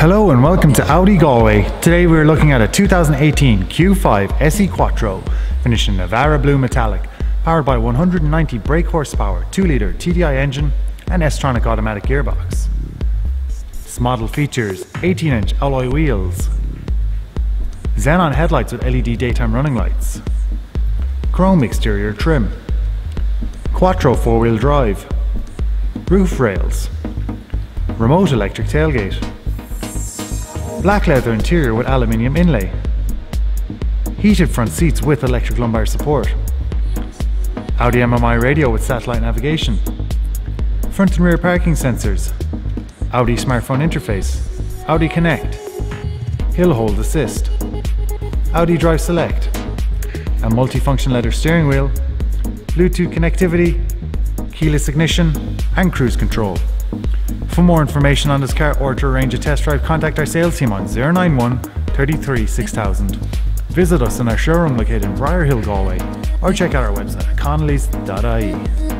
Hello and welcome to Audi Galway. Today we're looking at a 2018 Q5 SE Quattro, finished in Navarra Blue Metallic, powered by 190 brake horsepower, 2-litre TDI engine and S-Tronic automatic gearbox. This model features 18-inch alloy wheels, xenon headlights with LED daytime running lights, chrome exterior trim, Quattro 4-wheel drive, roof rails, remote electric tailgate, black leather interior with aluminium inlay, heated front seats with electric lumbar support, Audi MMI radio with satellite navigation, front and rear parking sensors, Audi smartphone interface, Audi Connect, hill hold assist, Audi Drive Select, a multifunction leather steering wheel, Bluetooth connectivity, keyless ignition. And cruise control. For more information on this car or to arrange a test drive, contact our sales team on 091 33 6000. Visit us in our showroom located in Briar Hill, Galway, or check out our website at connollys.ie.